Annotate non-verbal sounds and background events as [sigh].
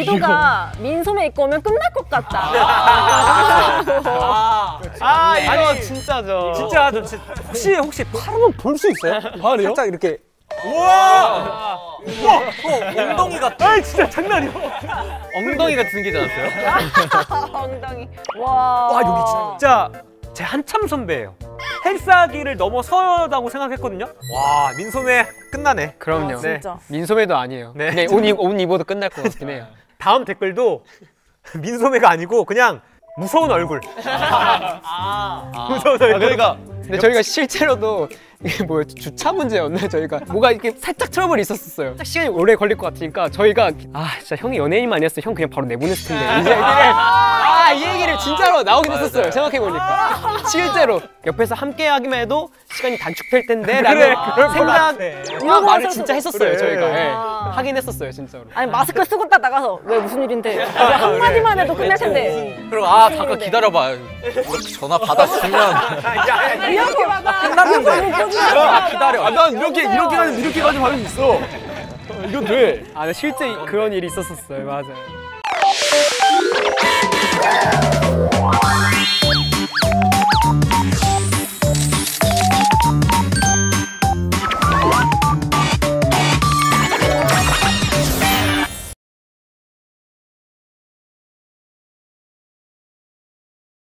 이도가 민소매 입고 오면 끝날 것 같다. 아 이거 진짜죠. 진짜 저 진짜 혹시 혹시 팔 한번 볼 수 있어요? 팔이요? 살짝 이렇게 엉덩이 같아. 아 진짜 장난이야. 엉덩이 같은 게 않았어요? [laughs] 엉덩이. 와. 와 여기 진짜 제 한참 선배예요. 헬스하기를 넘어서다고 생각했거든요. 와 민소매 끝나네. 그럼요. 네. 진짜. 민소매도 아니에요. 네. 그냥 옷, 입, 옷 입어도 끝날 것 같긴 해요. 다음 댓글도 [laughs] 민소매가 아니고 그냥 무서운 얼굴. [laughs] 무서운 얼굴. 그러니까 근데 저희가 실제로도 이게 뭐야 주차 문제였나 저희가 뭐가 이렇게 살짝 트러블이 있었었어요. 살짝 시간이 오래 걸릴 것 같으니까 저희가 아 진짜 형이 연예인만 아니었으면 형 그냥 바로 내보냈을 텐데 이얘 진짜로 나오긴 했었어요. 생각해 보니까 실제로 옆에서 함께 하기만 해도 시간이 단축될 텐데라는 그래, 그럴 것 생각 같아. 아, 말을 진짜 했었어요 그래. 저희가 예. 아. 하긴 했었어요 진짜로. 아니 마스크 쓰고 딱 나가서 왜 무슨 일인데 한 마디만 해도 끝날 텐데 그리고 아 잠깐 기다려봐. 전화 받았으면 이렇게 받아 끝났는데. 아, 기다려. 아, 난 이렇게 이렇게 가면 이렇게까지 받을 수 있어. 이건 돼. 아, 네, 실제 그런 일이 있었었어요. 맞아요.